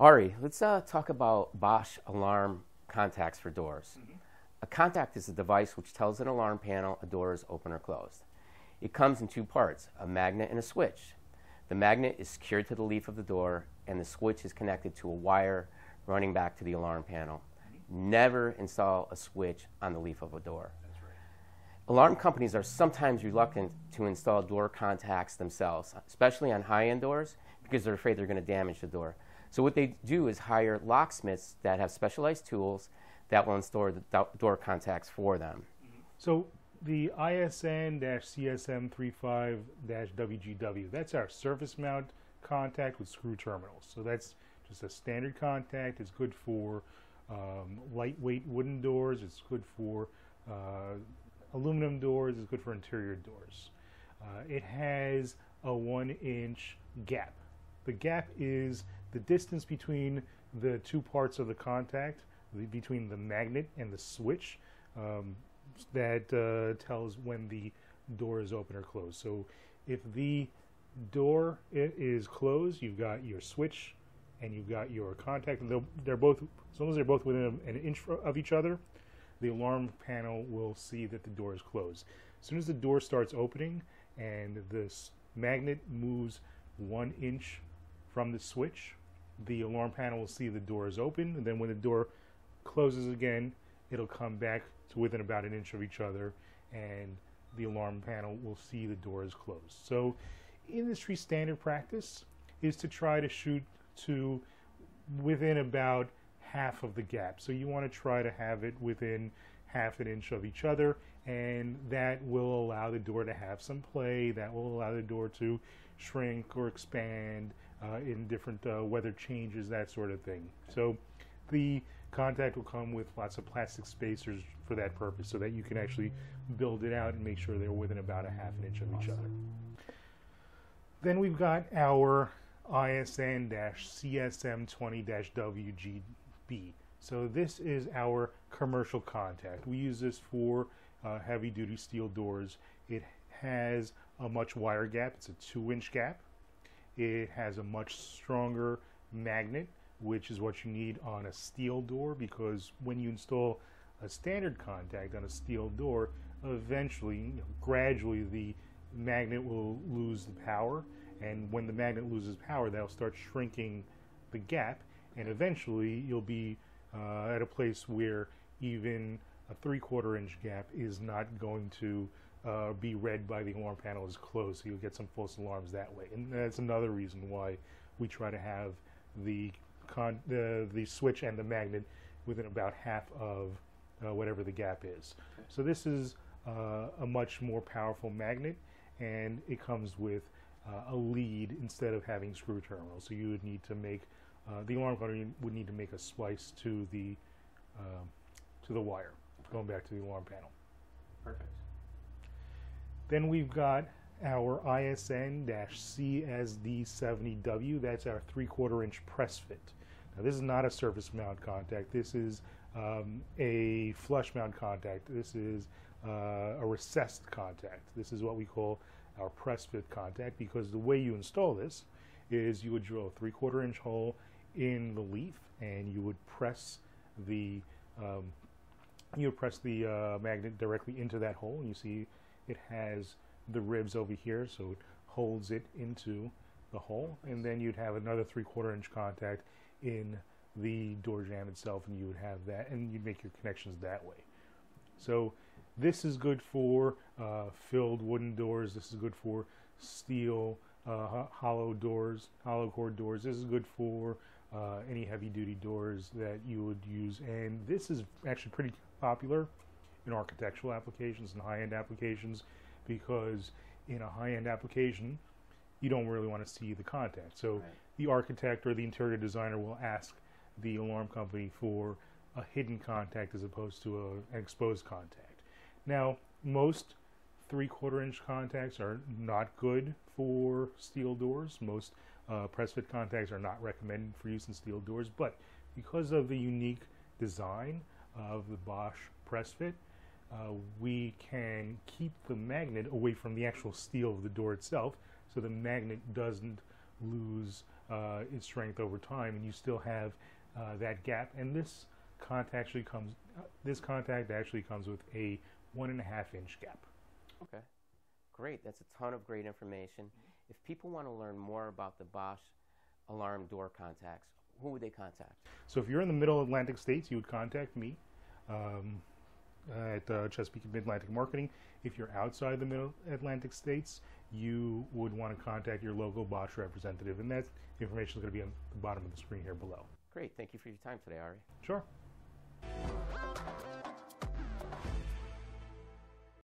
Ari, let's uh, talk about Bosch alarm contacts for doors. A contact is a device which tells an alarm panel a door is open or closed. It comes in two parts, a magnet and a switch. The magnet is secured to the leaf of the door and the switch is connected to a wire running back to the alarm panel. Never install a switch on the leaf of a door. Alarm companies are sometimes reluctant to install door contacts themselves, especially on high-end doors, because they're afraid they're going to damage the door. So what they do is hire locksmiths that have specialized tools that will install the door contacts for them. So the ISN-CSM35-WGW, that's our surface mount contact with screw terminals. So that's just a standard contact. It's good for um, lightweight wooden doors. It's good for uh, aluminum doors. It's good for interior doors. Uh, it has a one inch gap. The gap is the distance between the two parts of the contact, the, between the magnet and the switch, um, that uh, tells when the door is open or closed. So if the door is closed, you've got your switch and you've got your contact, and they're both, as long as they're both within an inch of each other, the alarm panel will see that the door is closed. As soon as the door starts opening and this magnet moves one inch from the switch, the alarm panel will see the door is open, and then when the door closes again, it'll come back to within about an inch of each other, and the alarm panel will see the door is closed. So, industry standard practice is to try to shoot to within about half of the gap. So you want to try to have it within half an inch of each other, and that will allow the door to have some play. That will allow the door to shrink or expand uh, in different uh, weather changes, that sort of thing. So the contact will come with lots of plastic spacers for that purpose, so that you can actually build it out and make sure they're within about a half an inch of each other. Then we've got our ISN CSM 20 WGB. So this is our commercial contact. We use this for uh, heavy duty steel doors. It has a much wider gap, it's a two inch gap. It has a much stronger magnet, which is what you need on a steel door because when you install a standard contact on a steel door, eventually, you know, gradually, the magnet will lose the power. And when the magnet loses power, that'll start shrinking the gap. And eventually, you'll be uh, at a place where even a three quarter inch gap is not going to uh, be read by the alarm panel as closed. So you'll get some false alarms that way. And that's another reason why we try to have the con- the, the switch and the magnet within about half of uh, whatever the gap is. So this is uh, a much more powerful magnet, and it comes with uh, a lead instead of having screw terminals. So you would need to make uh, the alarm company would need to make a splice to the um to the wire, going back to the alarm panel. Perfect. Then we've got our ISN-CSD70W. That's our three-quarter inch press fit. Now this is not a surface mount contact. This is um, a flush mount contact. This is uh, a recessed contact. This is what we call our press fit contact because the way you install this is you would drill a three-quarter inch hole in the leaf and you would press the um, you press the uh, magnet directly into that hole and you see it has the ribs over here so it holds it into the hole and then you'd have another three quarter inch contact in the door jamb itself and you would have that and you'd make your connections that way. So this is good for uh, filled wooden doors this is good for steel uh, hollow doors hollow core doors. This is good for uh, any heavy duty doors that you would use. And this is actually pretty popular in architectural applications and high-end applications because in a high-end application you don't really want to see the contact so Right. the architect or the interior designer will ask the alarm company for a hidden contact as opposed to a, an exposed contact. Now most three quarter inch contacts are not good for steel doors most uh, press fit contacts are not recommended for use in steel doors but because of the unique design of the Bosch press fit, uh, we can keep the magnet away from the actual steel of the door itself, so the magnet doesn't lose uh, its strength over time, and you still have uh, that gap. And this contact actually comes. Uh, this contact actually comes with a one and a half inch gap. Okay. Great. That's a ton of great information. If people want to learn more about the Bosch alarm door contacts, who would they contact? So if you're in the Middle Atlantic states, you would contact me um, at uh, Chesapeake Mid Atlantic Marketing. If you're outside the Middle Atlantic states, you would want to contact your local Bosch representative, and that information is going to be on the bottom of the screen here below. Great. Thank you for your time today, Ari. Sure.